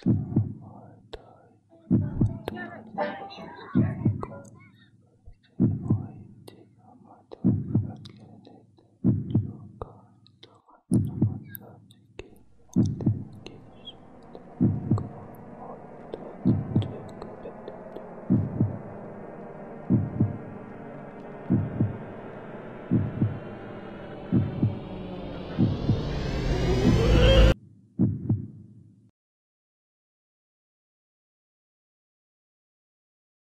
Thank you. time.